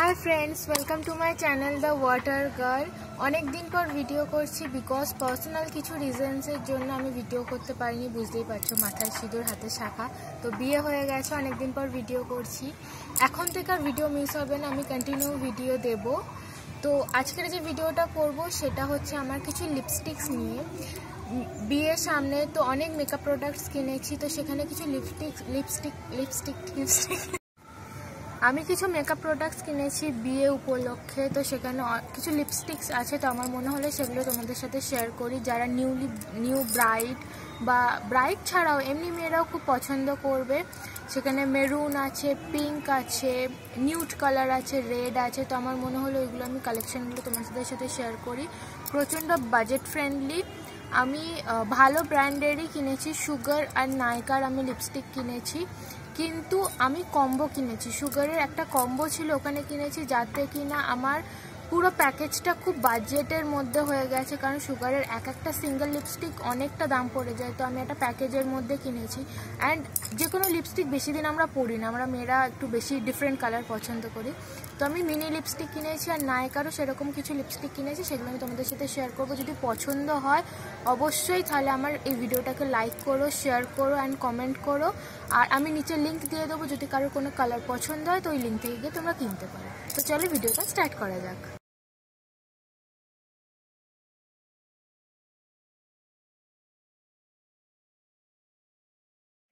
Hi friends welcome to my channel the water girl অনেক দিন পর ভিডিও করছি বিকজ পার্সোনাল কিছু রিজনসের জন্য আমি ভিডিও করতে পারিনি, বুঝতেই পারছ, মাথায় সিঁদুর, হাতে শাখা। তো বিয়ে হয়ে গেছে, অনেক দিন পর ভিডিও করছি। এখন থেকে আর ভিডিও মিস হবে না, আমি কন্টিনিউ ভিডিও দেব। তো আজকের যে ভিডিওটা করব, সেটা হচ্ছে আমার কিছু লিপস্টিক্স নিয়ে। বিয়ের সামনে তো অনেক মেকআপ প্রোডাক্টস কিনেছি, তো সেখানে কিছু লিপস্টিক লিপস্টিক লিপস্টিক লিপস্টিক আমি কিছু মেকআপ প্রোডাক্টস কিনেছি বিয়ে উপলক্ষে, তো সেখানে কিছু লিপস্টিক্স আছে, তো আমার মনে হলে সেগুলো তোমাদের সাথে শেয়ার করি। যারা নিউলি নিউ ব্রাইড বা ব্রাইড ছাড়াও এমনি মেয়েরাও খুব পছন্দ করবে। সেখানে মেরুন আছে পিঙ্ক আছে নিউট কালার আছে রেড আছে, তো আমার মনে হলো এগুলো আমি কালেকশনগুলো তোমাদের সাথে শেয়ার করি। প্রচণ্ড বাজেট ফ্রেন্ডলি আমি ভালো ব্র্যান্ডেরই কিনেছি সুগার আর নাইকার আমি লিপস্টিক কিনেছি। কিন্তু আমি কম্বো কিনেছি। সুগারের একটা কম্বো ছিল ওখানে কিনেছি যাতে কিনা আমার পুরো প্যাকেজটা খুব বাজেটের মধ্যে হয়ে গেছে, কারণ সুগারের এক একটা সিঙ্গেল লিপস্টিক অনেকটা দাম পড়ে যায়। তো আমি একটা প্যাকেজের মধ্যে কিনেছি। অ্যান্ড যে কোনো লিপস্টিক বেশি দিন আমরা পরি না, আমরা মেয়েরা একটু বেশি ডিফারেন্ট কালার পছন্দ করি। তো আমি মিনি লিপস্টিক কিনেছি আর নায়িকারও সেরকম কিছু লিপস্টিক কিনেছি, সেগুলো আমি তোমাদের সাথে শেয়ার করব। যদি পছন্দ হয়, অবশ্যই তাহলে আমার এই ভিডিওটাকে লাইক করো শেয়ার করো অ্যান্ড কমেন্ট করো। আর আমি নিচে লিঙ্ক দিয়ে দেবো, যদি কারোর কোনো কালার পছন্দ হয়, তো ওই লিঙ্ক থেকে গিয়ে তোমরা কিনতে পারো। তো চলো ভিডিওটা স্টার্ট করা যাক।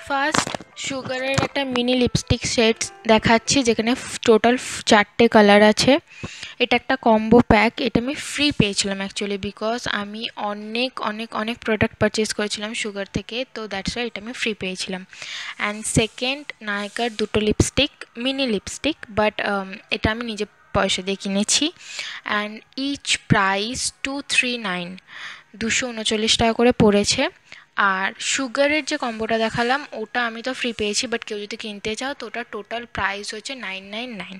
ফার্স্ট সুগারের একটা মিনি লিপস্টিক সেট দেখাচ্ছি, যেখানে টোটাল চারটে কালার আছে। এটা একটা কম্বো প্যাক এটা আমি ফ্রি পেয়েছিলাম অ্যাকচুয়ালি বিকজ আমি অনেক অনেক অনেক প্রোডাক্ট পারচেস করেছিলাম সুগার থেকে, তো দ্যাটস ওয়াই এটা আমি ফ্রি পেয়েছিলাম। অ্যান্ড সেকেন্ড নায়কার দুটো লিপস্টিক মিনি লিপস্টিক বাট এটা আমি নিজে পয়সা দিয়ে কিনেছি। And each price two three nine দুশো উনচল্লিশ টাকা করে পড়েছে। আর সুগারের যে কম্বোটা দেখালাম, ওটা আমি তো ফ্রি পেয়েছি বাট কেউ যদি কিনতে চাও, তো ওটা টোটাল প্রাইস হচ্ছে নাইন নাইন নাইন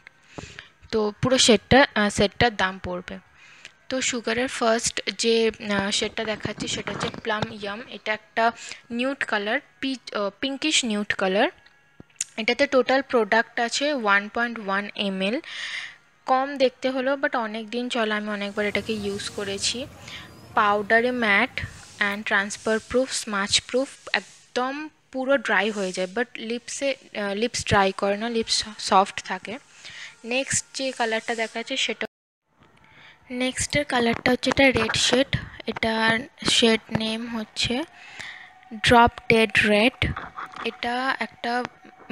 তো পুরো সেটটা সেটটার দাম পড়বে। তো সুগারের ফার্স্ট যে শেডটা দেখাচ্ছি, সেটা হচ্ছে প্লাম ইয়াম এটা একটা nude colour P pinkish nude colour এটাতে টোটাল প্রোডাক্ট আছে ওয়ান পয়েন্ট ওয়ান এমএল কম দেখতে হলো বাট অনেক দিন চলে, আমি অনেকবার এটাকে ইউজ করেছি। পাউডারে matte and transfer proof smudge proof একদম পুরো ড্রাই হয়ে যায়। বাট লিপসে লিপস ড্রাই করে না লিপস সফট থাকে। নেক্সট যে কালারটা দেখা যাচ্ছে সেটা নেক্সটের কালারটা হচ্ছে এটা রেড শেড এটার শেড নেম হচ্ছে ড্রপ ডেড রেড এটা একটা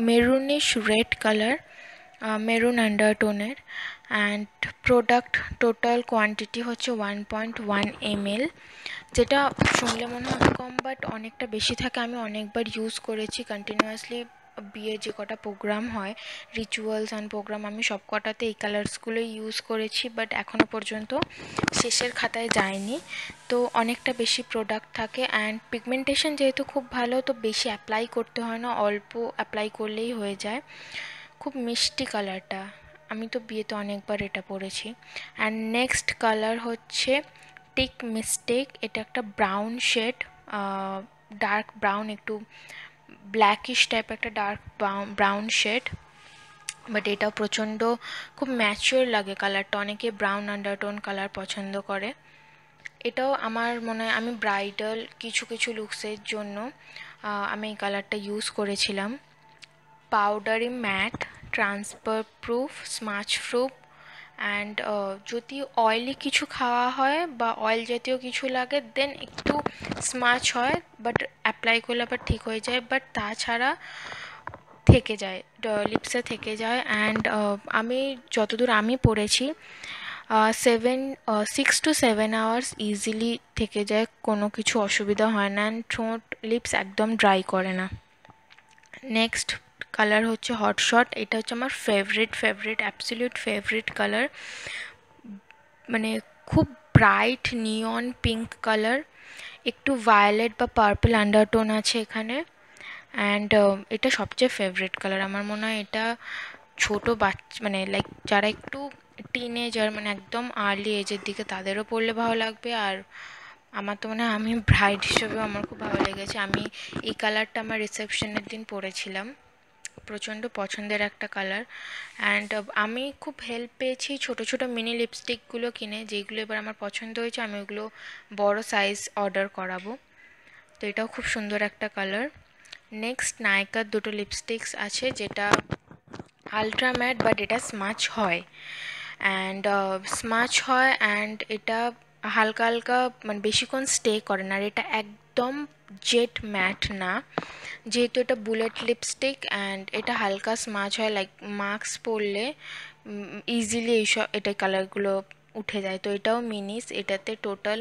মেরুনিশ রেড কালার মেরুন আন্ডারটোনের অ্যান্ড প্রোডাক্ট টোটাল কোয়ান্টিটি হচ্ছে ওয়ান পয়েন্ট ওয়ান এমএল যেটা শুনলে মনে হয় কম বাট অনেকটা বেশি থাকে। আমি অনেকবার ইউজ করেছি কন্টিনিউয়াসলি বিয়ের যে কটা প্রোগ্রাম হয় রিচুয়ালস অ্যান্ড প্রোগ্রাম আমি সব কটাতে এই কালার্সগুলোই ইউজ করেছি বাট এখনও পর্যন্ত শেষের খাতায় যায়নি। তো অনেকটা বেশি প্রোডাক্ট থাকে অ্যান্ড পিগমেন্টেশন যেহেতু খুব ভালো, তো বেশি অ্যাপ্লাই করতে হয় না, অল্প অ্যাপ্লাই করলেই হয়ে যায়। খুব মিষ্টি কালারটা আমি তো বিয়েতে অনেকবার এটা পরেছি অ্যান্ড নেক্সট কালার হচ্ছে টিক মিস্টেক এটা একটা ব্রাউন শেড ডার্ক ব্রাউন একটু ব্ল্যাকিশ টাইপ একটা ডার্ক ব্রাউন শেড বাট এটাও প্রচণ্ড খুব ম্যাচিওর লাগে কালারটা অনেকে ব্রাউন আন্ডারটোন কালার পছন্দ করে। এটাও আমার মনে হয়, আমি ব্রাইডাল কিছু কিছু লুকসের জন্য আমি এই কালারটা ইউজ করেছিলাম। Powdery matte transfer proof smudge proof and যদি অয়েলি কিছু খাওয়া হয় বা অয়েল জাতীয় কিছু লাগে দেন একটু স্মাচ হয় বাট অ্যাপ্লাই করলে আবার ঠিক হয়ে যায় বাট তাছাড়া থেকে যায় লিপসে থেকে যায় অ্যান্ড আমি যতদূর আমি পড়েছি seven six to seven hours easily থেকে যায়, কোনো কিছু অসুবিধা হয় না অ্যান্ড ঠোঁট লিপস একদম ড্রাই করে না। নেক্সট কালার হচ্ছে হটশট এটা হচ্ছে আমার favourite favourite absolute favourite colour মানে খুব ব্রাইট নিয়ন পিঙ্ক কালার একটু ভায়োলেট বা পার্পল আন্ডারটোন আছে এখানে অ্যান্ড এটা সবচেয়ে ফেভারিট কালার আমার মনে হয় এটা ছোটো বাচ্চা মানে লাইক যারা একটু টিন টিনেজার মানে একদম আর্লি এজের দিকে তাদেরও পরলে ভালো লাগবে, আর আমার তো মনে হয় আমি ব্রাইড হিসেবেও আমার খুব ভালো লেগেছে। আমি এই কালারটা আমার রিসেপশনের দিন পরেছিলাম প্রচণ্ড পছন্দের একটা কালার অ্যান্ড আমি খুব হেল্প পেয়েছি ছোট ছোট মিনি লিপস্টিকগুলো কিনে, যেগুলো এবার আমার পছন্দ হয়েছে, আমি ওগুলো বড় সাইজ অর্ডার করাবো। তো এটাও খুব সুন্দর একটা কালার নেক্সট নায়কার দুটো লিপস্টিক্স আছে, যেটা আলট্রা ম্যাট বাট এটা স্মাচ হয়। অ্যান্ড স্মাচ হয় অ্যান্ড এটা হালকা হালকা মানে বেশিক্ষণ স্টে করে না, আর এটা একদম জেট ম্যাট না। যেহেতু এটা বুলেট লিপস্টিক অ্যান্ড এটা হালকা স্মাচ হয় লাইক মাস্ক পরলে ইজিলি এইসব, এটা কালারগুলো উঠে যায়। তো এটাও মিনিস এটাতে টোটাল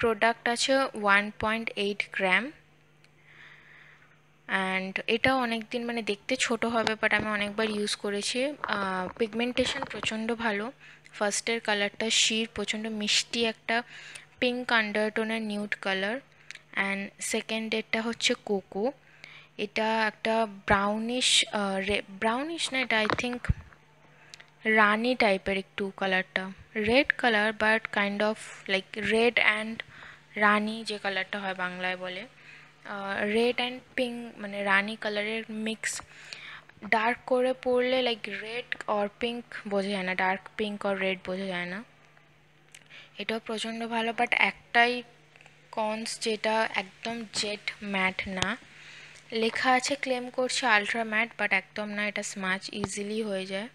প্রোডাক্ট আছে one point eight gram and এটাও অনেক দিন মানে দেখতে ছোট হবে বাট আমি অনেকবার ইউজ করেছি। পিগমেন্টেশন প্রচণ্ড ভালো। ফার্স্টের কালারটা শির প্রচণ্ড মিষ্টি একটা পিঙ্ক আন্ডারটোনের নিউড কালার অ্যান্ড সেকেন্ডেরটা হচ্ছে কোকো এটা একটা ব্রাউনিশ ব্রাউনিশ না, এটা আই থিঙ্ক রানি টাইপের একটু কালারটা red colour but kind of like red and রানি যে কালারটা হয় বাংলায় বলে। রেড অ্যান্ড পিঙ্ক মানে রানি কালারের মিক্স ডার্ক করে পরলে লাইক রেড অর পিঙ্ক বোঝা যায় না। ডার্ক পিঙ্ক অর রেড বোঝা যায় না। এটাও প্রচণ্ড ভালো বাট একটাই কনস যেটা একদম জেট ম্যাট না। লেখা আছে ক্লেম করছে আলট্রা ম্যাট বাট একদম না এটা স্মাচ ইজিলি হয়ে যায়।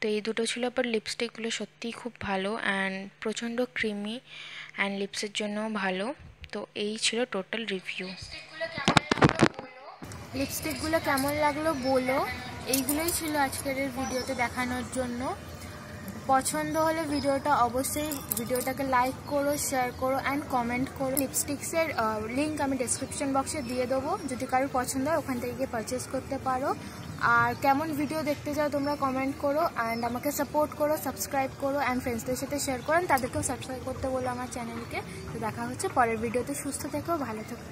তো এই দুটো ছিল বাট লিপস্টিকগুলো সত্যিই খুব ভালো অ্যান্ড প্রচণ্ড ক্রিমি অ্যান্ড লিপসের জন্যও ভালো। তো এই ছিল টোটাল রিভিউ লিপস্টিকগুলো কেমন লাগল বলো? এইগুলোই ছিল আজকের ভিডিওতে দেখানোর জন্য। পছন্দ হলে ভিডিওটা অবশ্যই ভিডিওটাকে লাইক করো শেয়ার করো অ্যান্ড কমেন্ট করো। লিপস্টিক্সের লিঙ্ক আমি ডেসক্রিপশন বক্সে দিয়ে দেবো। যদি কারোর পছন্দ হয়, ওখান থেকে গিয়ে পারচেস করতে পারো। আর কেমন ভিডিও দেখতে চাও, তোমরা কমেন্ট করো। অ্যান্ড আমাকে সাপোর্ট করো সাবস্ক্রাইব করো অ্যান্ড ফ্রেন্ডসদের সাথে শেয়ার করেন তাদেরকেও সাবস্ক্রাইব করতে বলো আমার চ্যানেলকে তো দেখা হচ্ছে পরের ভিডিওতে সুস্থ থেকেও ভালো থেকো।